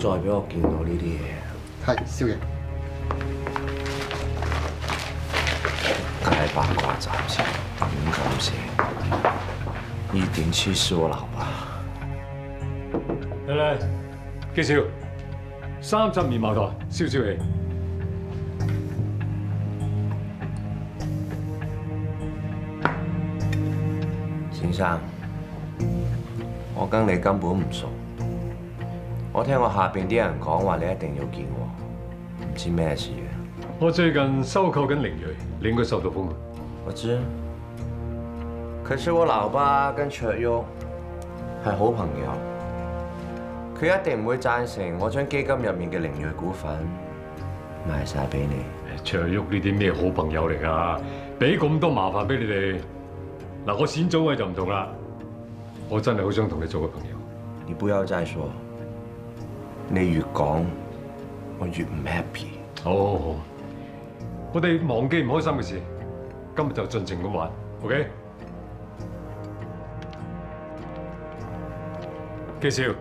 再俾我見到呢啲嘢，係，少爺。梗係八卦雜誌，點咁寫？一定氣死我老爸！嚟嚟，介紹三十面茅台，消消氣。先生，我跟你根本唔熟，我聽我下邊啲人講話，你一定要見我，唔知咩事嘅。我最近收購緊凌睿，你應該收到風啦。我知，佢是我老爸跟卓旭係好朋友，佢一定唔會贊成我將基金入面嘅凌睿股份賣晒俾你。卓旭呢啲咩好朋友嚟㗎？俾咁多麻煩俾你哋，嗱我冼祖偉就唔同啦，我真係好想同你做個朋友。你不要再說，你越講我越唔 happy。好好好，我哋忘記唔開心嘅事，今日就盡情咁玩，OK？介紹。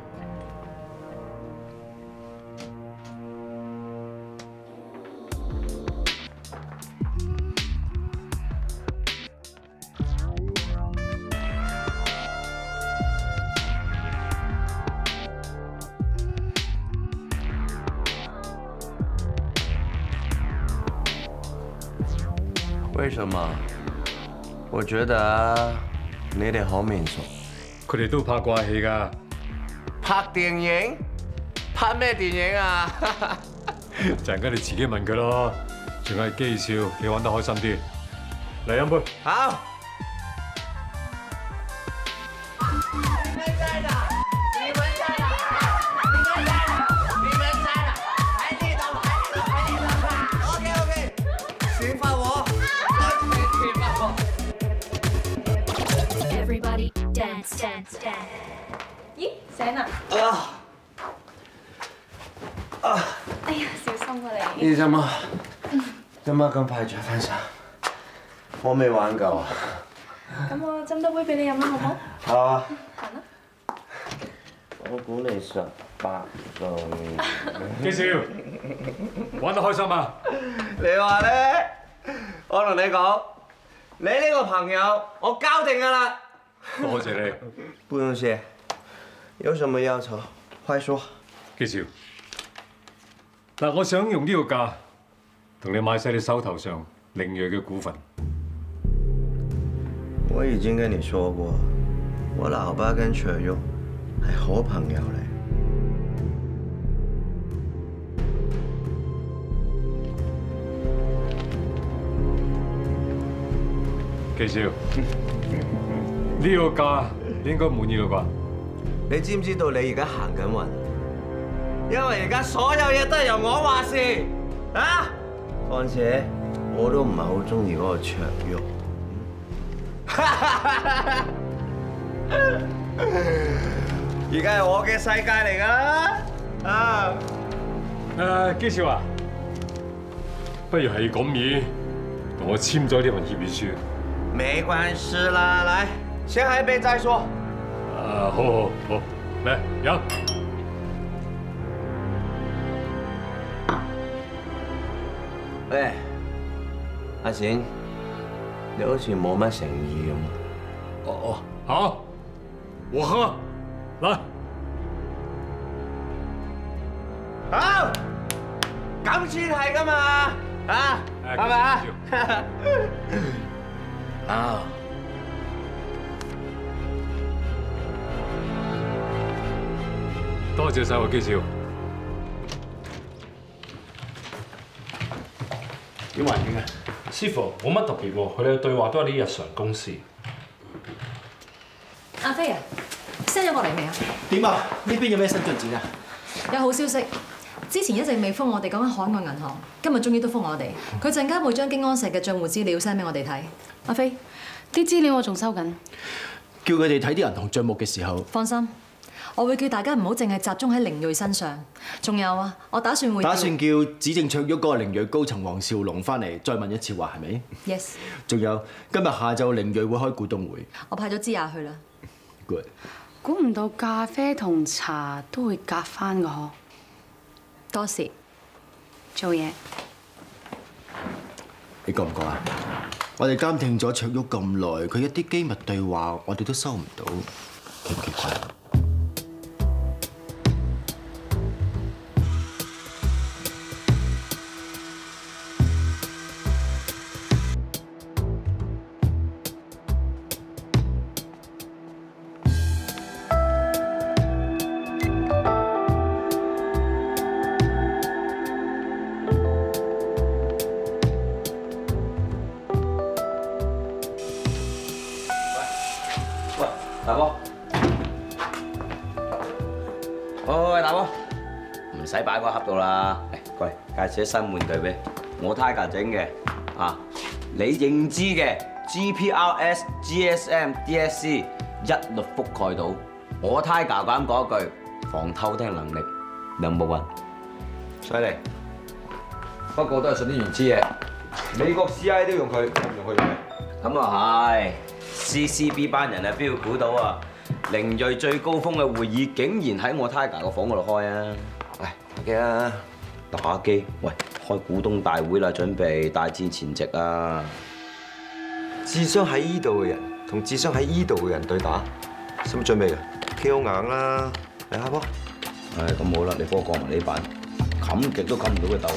為什么？我覺得你哋好面熟。佢哋都拍掛戲㗎，拍電影？拍咩電影啊？陣間你自己問佢咯。仲係基少，你玩得開心啲。嚟飲杯。好。咦，醒啦！哎呀，小心啊你！你怎麼怎麼咁快着翻衫？我未玩夠啊！咁我斟多杯俾你飲啦，好唔好？好啊！行啦。我估你十八歲。基少，玩得開心啊！你話咧？我同你講，你呢個朋友我交定㗎啦。多謝你，不用謝，有什麼要求，快說。基少。嗱，我想用呢個價同你買晒你手頭上凌鋭嘅股份。我已經跟你說過，我老爸跟卓玉係好朋友嚟。基少，呢個價你應該滿意啦啩？你知唔知道你而家行緊運？因為而家所有嘢都係由我話事啊！況且我都唔係好中意嗰個卓玉。而家係我嘅世界嚟㗎啦！啊！誒，基少啊，不如係咁意，同我簽咗呢份協議書。沒關係啦，來，先喝一杯再说。啊，好好好，来，杨。喂，阿賢，你好似冇乜誠意咁。哦哦，好，我喝，來。好，咁先係㗎嘛，啊，係咪啊？好。多謝晒喎，基少。點環境啊？師傅冇乜特別喎，佢哋嘅對話都係啲日常公事。阿飛啊，send 咗過嚟未啊？點啊？呢邊有咩新進展啊？有好消息，之前一直未封我哋講緊海外銀行，今日終於都封我哋。佢陣間會將京安石嘅帳戶資料 send 俾我哋睇。阿飛，啲資料我仲收緊。叫佢哋睇啲銀行帳目嘅時候，放心，我會叫大家唔好淨係集中喺凌睿身上。仲有啊，我打算會打算叫指證卓玉嗰個凌睿高層黃少龍翻嚟再問一次話係咪？yes，仲有今日下晝凌睿會開股東會。我派咗支雅去啦。Good。估唔到咖啡同茶都會夾翻㗎嗬。多事，做嘢。你覺唔覺啊？我哋監聽咗卓玉咁耐，佢一啲機密對話，我哋都收唔到，奇唔奇怪？過嚟介紹啲新玩具俾我 Tiger 整嘅啊，你認知嘅 GPRS、GSM、DSC 一律覆蓋到。我 Tiger 咁講一句，防偷聽能力 number one，犀利。不過都係順啲原知嘢，美國 CIA 都用佢，用佢用？咁啊係，CCB 班人啊，邊會估到啊？凌睿最高峰嘅會議竟然喺我 Tiger 個房嗰度開啊！喂，打機啊！打機，喂，開股東大會啦，準備大戰前夕啊！智商喺依度嘅人同智商喺依度嘅人對打，使唔使準備㗎？K.O. 硬啦，嚟下波。唉，咁好啦，你幫我過埋呢板，冚極都冚唔到佢鬥。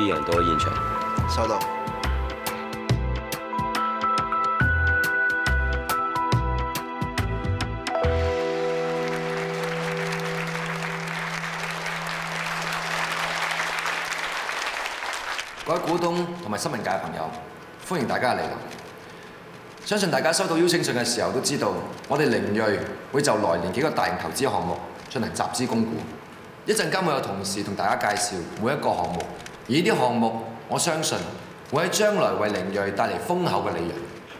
CCB 人到咗現場，收到。各位股東同埋新聞界嘅朋友，歡迎大家嚟臨。相信大家收到邀請信嘅時候都知道，我哋凌睿會就來年幾個大型投資項目進行集資公股。一陣間會有同事同大家介紹每一個項目，而呢啲項目我相信會喺將來為凌睿帶嚟豐厚嘅利潤。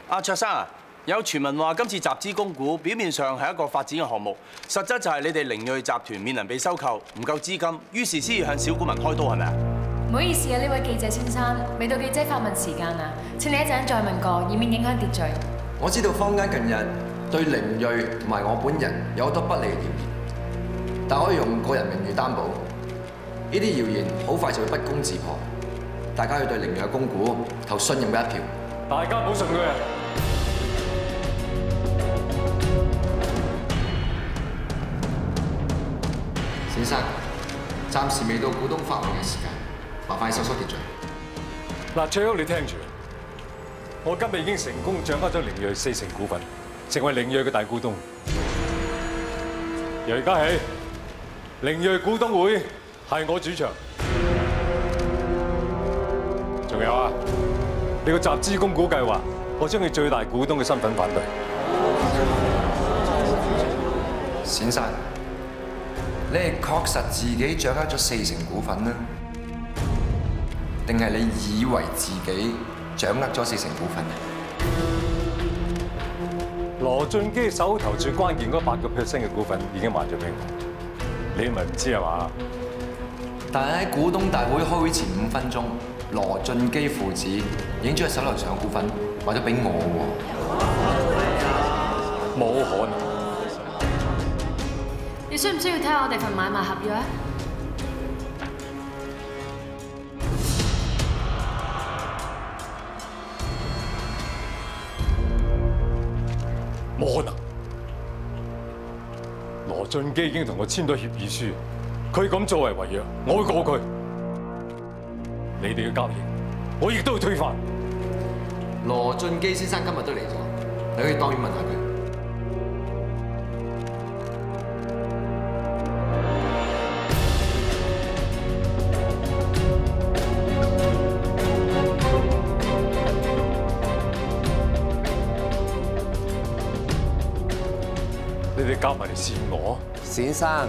阿卓生啊，有傳聞話今次集資公股表面上係一個發展嘅項目，實質就係你哋凌睿集團面臨被收購，唔夠資金，於是先要向小股民開刀，係咪啊？唔好意思啊，呢位記者先生，未到記者發問時間啊！請你一陣再問過，以免影響秩序。我知道坊間近日對凌睿同埋我本人有好多不利嘅謠言，但我可以用個人名譽擔保，呢啲謠言好快就會不攻自破。大家要對凌睿嘅公股投信任嘅一票。大家唔好信佢啊！先生，暫時未到股東發言嘅時間，麻煩你收收秩序。嗱，最好你聽住，我今日已經成功掌握咗凌睿四成股份，成為凌睿嘅大股東。由而家起，凌睿股東會係我主場。仲有啊，你個集資公股計劃，我將你最大股東嘅身份反對。冼生，你係確實自己掌握咗四成股份呢？定係你以為自己掌握咗四成股份？羅俊基手頭最關鍵嗰八個 percent 嘅股份已經賣咗俾我，你咪唔知係嘛？但係喺股東大會開會前五分鐘，羅俊基父子已經將佢手頭上嘅股份賣咗俾我喎。冇可能。你需唔需要睇下我哋份買賣合約啊？冇可能！羅俊基已經同我簽咗協議書，佢咁作為違約，我會告佢。你哋嘅交易，我亦都會推翻。羅俊基先生今日都嚟咗，你可以當面問下佢。你哋夾埋嚟試我？冼生，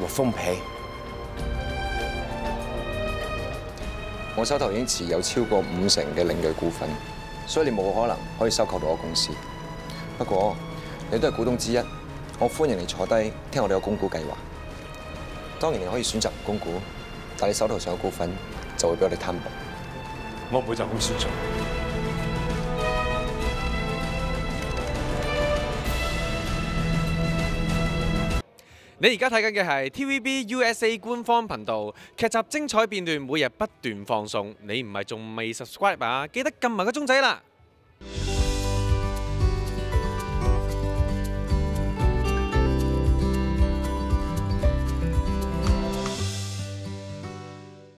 活封皮。我手頭已經持有超過五成嘅領鋭股份，所以你冇可能可以收購到我公司。不過你都係股東之一，我歡迎你坐低聽我哋嘅供股計劃。當然你可以選擇唔供股，但你手頭上嘅股份就會俾我哋攤薄。我唔會就咁算數。你而家睇緊嘅係 TVB USA 官方頻道，劇集精彩片段每日不斷放送。你唔係仲未 subscribe 啊？記得撳埋個鐘仔啦！